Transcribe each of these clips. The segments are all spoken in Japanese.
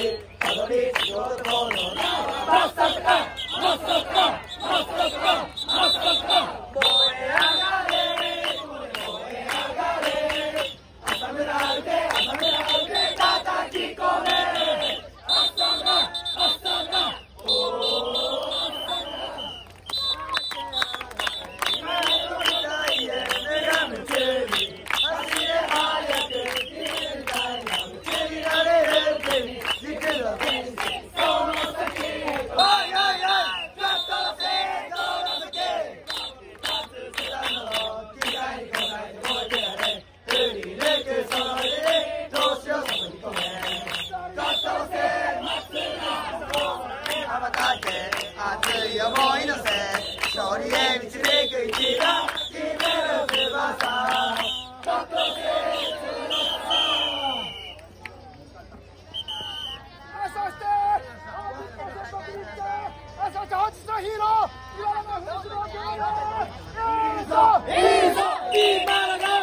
り、たどり、仕事と、Hero! Hero! Hero! Hero! Hero! Hero! Hero!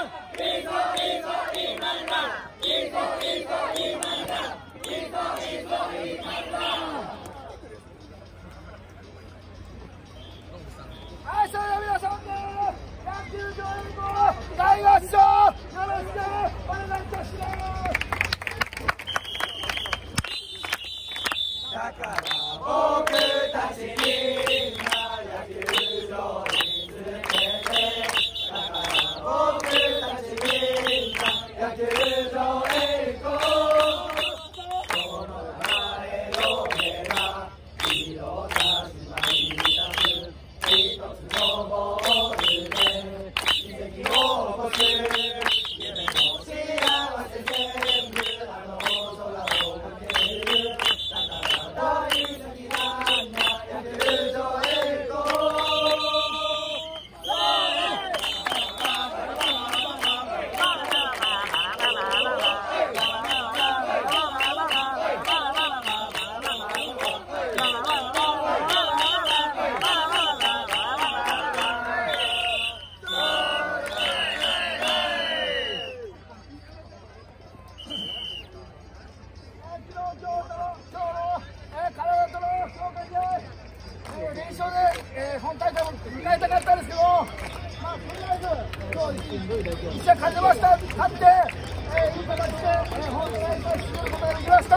一試合勝てました。勝って、えー、いい形で、えー、本大会することができました。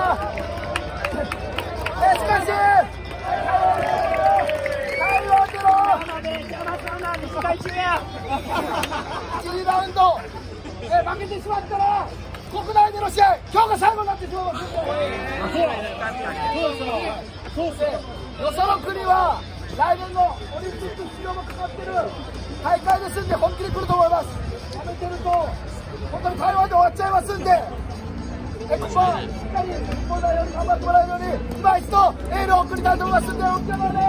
えー、しかし、台湾での1次ラウンド、えー、負けてしまったら国内での試合今日が最後になってしまいますんでそうですよその国は来年のオリンピック出場もかかってる。大会ですんで本気で来ると思います。やめてると本当に台湾で終わっちゃいますんで。えここはしっかり日本代表に頑張ってもらえるように今一度エールを送りたいと思いますんでお疲れ様で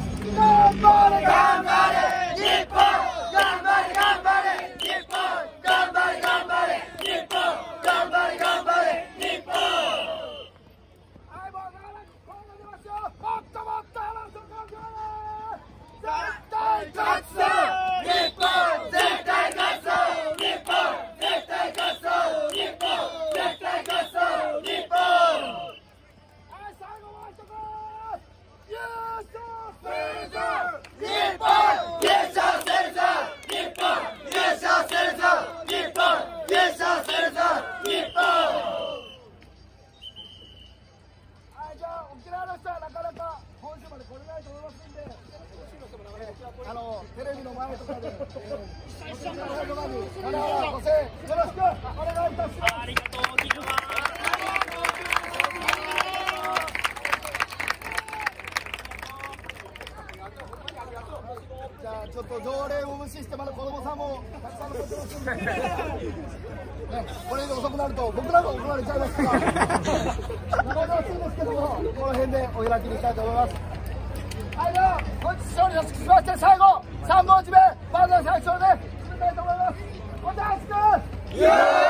す。頑張れ頑張れ日本頑張れ頑張れ日本頑張れ頑張れ日本頑張れ頑張れ日本はい、もう長らく声が出ますよ。もっともっと話を頑張れ。絶対勝つぞ。日本絶対勝つぞ。日本絶対勝つぞ。日本絶対勝つぞ。日本。はい、最後もう一つ。優勝するぞ。日本優勝するぞ。日本優勝するぞ。日本優勝するぞ。日本。はい、じゃあ沖縄の人はなかなか本州まで来れないと思いますんで、えーあのテレビの前とかで、えー、沖縄の方にまだご声援よろしくお願いいたしありがとうじゃあちょっと条例を無視してまだ子供さんもたくさん残ってますんで、ね、これで遅くなると僕らが怒られちゃいますか。ら。なか。なか。暑いんですけども、この辺でお開きにしたいと思います。はい、では、本日勝利をしまして、最後、3本締め、まずは最初で、締めたいと思います。おたすく